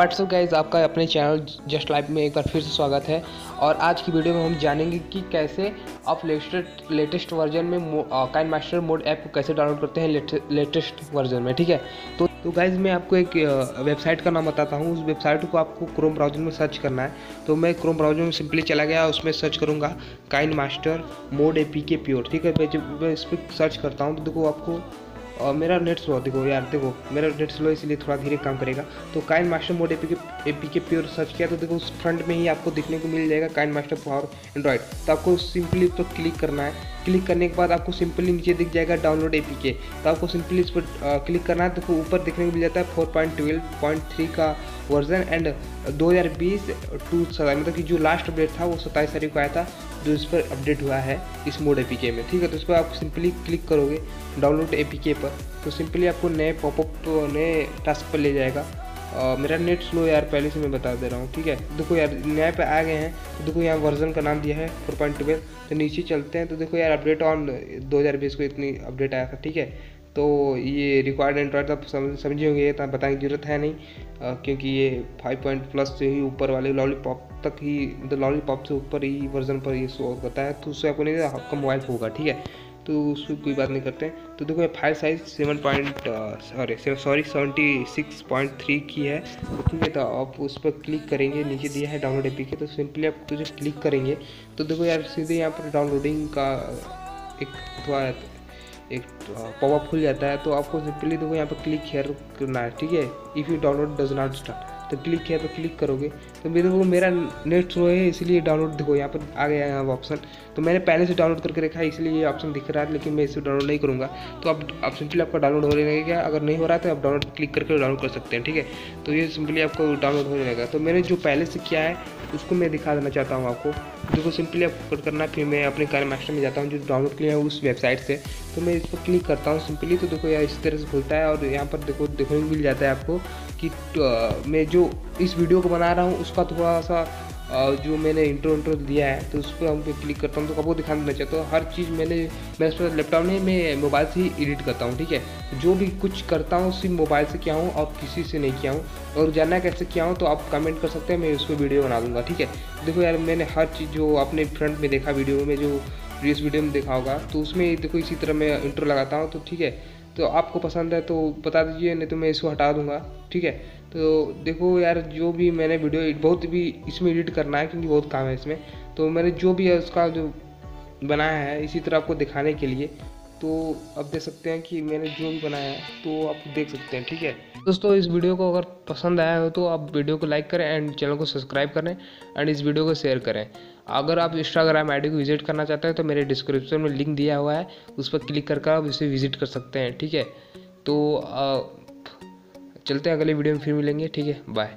WhatsApp guys आपका अपने channel just live में एक बार फिर से स्वागत है। और आज की वीडियो में हम जानेंगे कि कैसे आप लेटेस्ट लेटेस्ट वर्जन में काइन मास्टर मोड ऐप को कैसे डाउनलोड करते हैं लेटेस्ट वर्जन में, ठीक है? तो तो गाइज़ मैं आपको एक वेबसाइट का नाम बताता हूँ। उस वेबसाइट को आपको क्रोम ब्राउज़र में सर्च करना है। तो मैं क्रोम ब्राउज़र में सिंपली चला गया, उसमें सर्च करूँगा KineMaster mod A P K pure ठीक है? मैं इस पर सर्च करता हूँ तो देखो आपको और मेरा नेट स्लो देखो यार, देखो, मेरा नेट स्लो इसलिए थोड़ा धीरे काम करेगा। तो KineMaster mod AP K AP K pure search किया तो देखो उस फ्रंट में ही आपको देखने को मिल जाएगा काइन मास्टर फॉर एंड्रॉइड तो आपको सिंपली इस पर क्लिक करना है। क्लिक करने के बाद आपको सिंपली नीचे दिख जाएगा डाउनलोड ए के तो आपको सिंपली इस पर क्लिक करना है तो ऊपर देखने को मिल जाता है फोर का वर्जन एंड दो हज़ार बीस, टू मतलब कि जो लास्ट अपडेट था, वो सत्ताईस तारीख को आया था। जो इस पर अपडेट हुआ है इस मोड ए में ठीक है? तो इस पर आप सिंपली क्लिक करोगे डाउनलोड ए पर तो सिंपली आपको नए पॉपअप तो नए टास्क पर ले जाएगा। आ, मेरा नेट स्लो यार पहले से मैं बता दे रहा हूँ ठीक है? देखो यार नए पे आ गए हैं तो देखो यहाँ वर्जन का नाम दिया है फोर पॉइंट ट्वेल्व तो नीचे चलते हैं तो देखो यार अपडेट ऑन 2020 को इतनी अपडेट आया था ठीक है? तो ये रिक्वायर्ड एंड्रॉयड तो समझ होंगे तो बताने की ज़रूरत है नहीं। आ, क्योंकि ये फाइव पॉइंट प्लस से ही ऊपर वाले लॉलीपॉप तक ही मतलब लॉलीपॉप से ऊपर ही वर्जन पर ये शो करता है तो उससे आपको नहीं आपका मोबाइल होगा ठीक है? तो उसको कोई बात नहीं करते। तो देखो ये file size seven point sorry sorry seventy six point three की है। तो ठीक है तो आप उस पर क्लिक करेंगे नीचे दिया है डाउनलोड ए के तो सिंपली आप तुझे क्लिक करेंगे। तो देखो यार सीधे यहाँ पर डाउनलोडिंग का एक थोड़ा एक पॉपअप खुल जाता है तो आपको सिंपली देखो यहाँ पर क्लिक हेयर करना है, ठीक है? If you download does not start तो क्लिक किया पर क्लिक करोगे तो मेरे को मेरा नेट स्लो है, इसलिए डाउनलोड देखो, यहाँ पर आ गया यहाँ ऑप्शन तो मैंने पहले से डाउनलोड करके रखा है, इसलिए ये ऑप्शन दिख रहा है, लेकिन मैं इसे डाउनलोड नहीं करूँगा। तो अब आप सिंपली आपका डाउनलोड हो रहेगा अगर नहीं हो रहा है तो आप डाउनलोड क्लिक करके डाउनलोड कर सकते हैं, ठीक है? तो ये सिंपली आपको डाउनलोड हो जाएगा तो मैंने जो पहले से किया है उसको मैं दिखा देना चाहता हूँ आपको। देखो सिंपली आपको कट करना फिर मैं अपने कार मास्टर में जाता हूँ, जो डाउनलोड किया है, उस वेबसाइट से। तो मैं इस पर क्लिक करता हूँ सिंपली तो देखो यार इस तरह से खुलता है और यहाँ पर देखो, देखने को मिल जाता है आपको कि मैं जो इस वीडियो को बना रहा हूँ, उसका थोड़ा सा जो मैंने इंट्रो इंट्रो दिया है तो उस पर हम क्लिक करता हूँ। तो आपको दिखा देना चाहता हूँ। हर चीज़ मैंने, मैं इस पर लैपटॉप नहीं, मैं मोबाइल से ही एडिट करता हूँ, ठीक है? जो भी कुछ करता हूँ, सिर्फ़ मोबाइल से किया हूँ, और किसी से नहीं किया हूँ। और जानना कैसे किया हूँ तो आप कमेंट कर सकते हैं, मैं उस पर वीडियो बना दूँगा, ठीक है? देखो यार, मैंने हर चीज़ जो अपने फ्रंट में देखा वीडियो में, जो प्रीवियस वीडियो में देखा होगा तो उसमें देखो इसी तरह मैं इंट्रो लगाता हूँ तो ठीक है? तो आपको पसंद है तो बता दीजिए, नहीं तो मैं इसको हटा दूँगा। ठीक है? तो देखो यार, जो भी मैंने वीडियो बहुत भी इसमें एडिट करना है, क्योंकि बहुत काम है इसमें। तो मैंने जो भी उसका जो बनाया है, इसी तरह आपको दिखाने के लिए। तो अब देख सकते हैं कि मैंने जो भी बनाया है तो आप देख सकते हैं ठीक है? दोस्तों इस वीडियो को अगर पसंद आया हो तो आप वीडियो को लाइक करें एंड चैनल को सब्सक्राइब करें एंड इस वीडियो को शेयर करें। अगर आप इंस्टाग्राम आईडी को विज़िट करना चाहते हैं तो मेरे डिस्क्रिप्शन में लिंक दिया हुआ है उस पर क्लिक करके आप इसे विज़िट कर सकते हैं ठीक है? तो आ, चलते हैं अगले वीडियो में फिर मिलेंगे ठीक है? बाय।